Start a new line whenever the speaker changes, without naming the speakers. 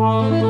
Música